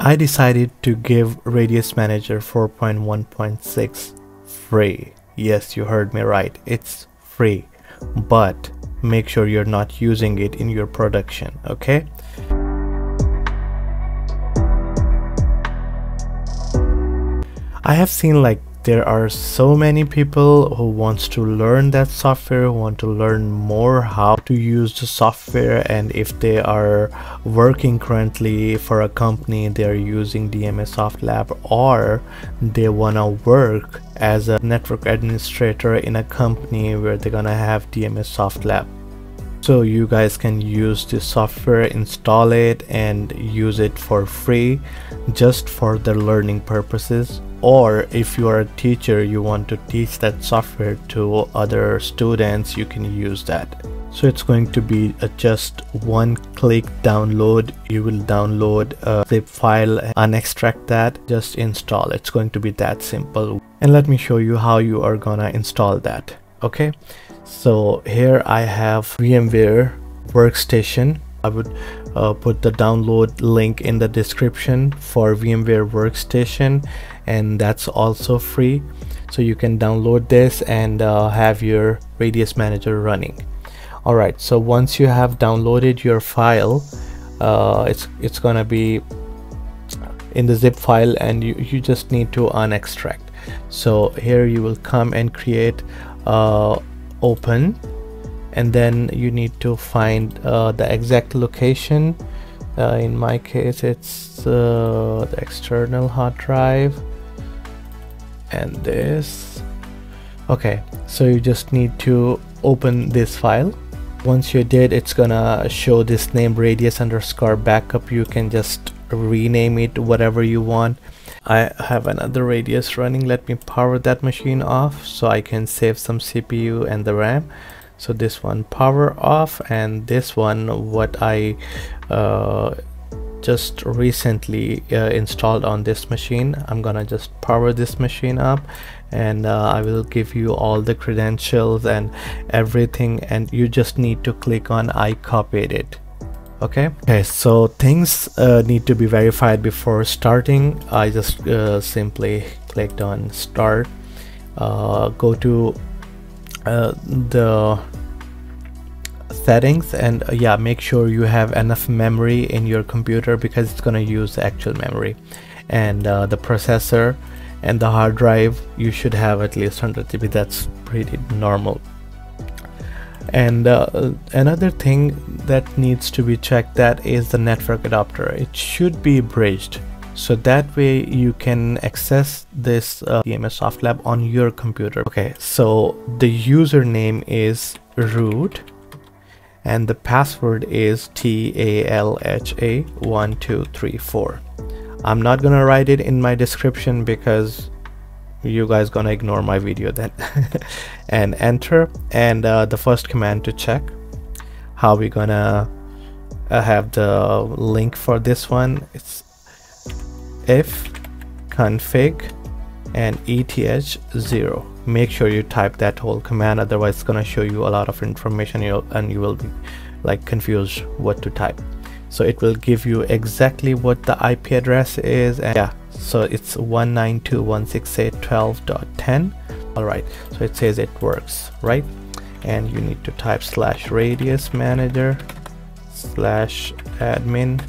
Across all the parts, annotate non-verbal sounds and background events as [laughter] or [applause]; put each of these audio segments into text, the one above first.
I decided to give Radius Manager 4.1.6 free. Yes, you heard me right. It's free, but make sure you're not using it in your production, okay? I have seen like there are so many people who wants to learn that software who want to learn more how to use the software and if they are working currently for a company they're using DMA Soft Lab or they wanna work as a network administrator in a company where they're gonna have DMA Soft Lab so you guys can use the software install it and use it for free just for the learning purposes. Or if you are a teacher you want to teach that software to other students you can use that. So it's going to be just one click download. You will download a zip file and extract that. Just install. It's going to be that simple. And let me show you how you are gonna install that okay so here I have VMware workstation. I would uh, put the download link in the description for VMware workstation and that's also free. So you can download this and uh, have your radius manager running. Alright so once you have downloaded your file uh, it's it's gonna be in the zip file and you, you just need to unextract. So here you will come and create uh, open and then you need to find uh, the exact location. Uh, in my case it's uh, the external hard drive and this. Okay so you just need to open this file. Once you did it's gonna show this name radius underscore backup. You can just rename it whatever you want. I have another radius running. Let me power that machine off so I can save some CPU and the RAM. So this one power off and this one what I uh, just recently uh, installed on this machine. I'm gonna just power this machine up and uh, I will give you all the credentials and everything and you just need to click on I copied it okay. Okay so things uh, need to be verified before starting. I just uh, simply clicked on start. Uh, go to uh, the settings and uh, yeah make sure you have enough memory in your computer because it's gonna use actual memory. And uh, the processor and the hard drive you should have at least 100 GB that's pretty normal and uh, another thing that needs to be checked that is the network adapter. It should be bridged. So that way you can access this uh, DMA Soft Lab on your computer. Okay so the username is root and the password is TALHA1234 I'm not gonna write it in my description because you guys gonna ignore my video then. [laughs] And enter and uh, the first command to check how we gonna uh, have the link for this one. It's if config and eth0 make sure you type that whole command otherwise it's gonna show you a lot of information and you will be like confused what to type. So it will give you exactly what the IP address is and yeah so it's 192.168.12.10 all right so it says it works right? And you need to type slash radius manager slash admin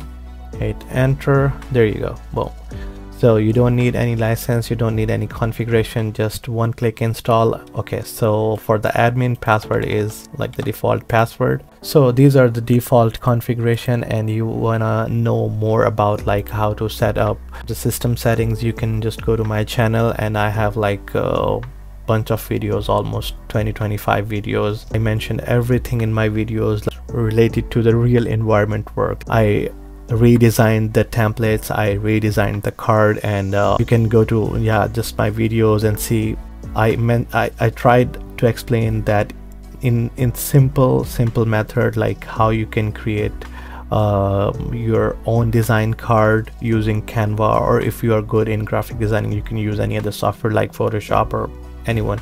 hit enter. There you go boom so you don't need any license you don't need any configuration just one click install. Okay so for the admin password is like the default password. So these are the default configuration and you wanna know more about like how to set up the system settings you can just go to my channel and i have like a bunch of videos almost 20 25 videos. I mentioned everything in my videos related to the real environment work. I redesigned the templates i redesigned the card and uh, you can go to yeah just my videos and see. I meant I, I tried to explain that in in simple simple method like how you can create uh, your own design card using canva or if you are good in graphic designing you can use any other software like photoshop or anyone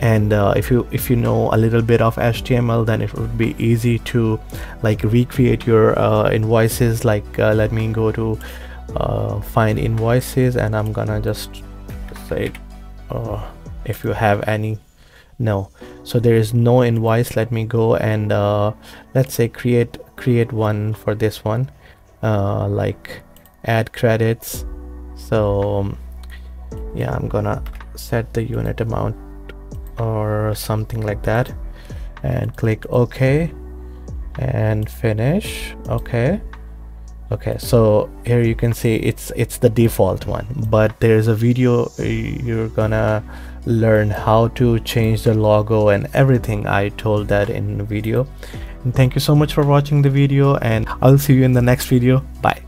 and uh, if you if you know a little bit of HTML then it would be easy to like recreate your uh, invoices. Like uh, let me go to uh, find invoices and I'm gonna just say uh, if you have any no. So there is no invoice. Let me go and uh, let's say create create one for this one. Like add credits. So yeah I'm gonna set the unit amount or something like that and click OK and finish. Okay okay so here you can see it's it's the default one but there's a video uh, you're gonna learn how to change the logo and everything I told that in the video. And thank you so much for watching the video and I'll see you in the next video. Bye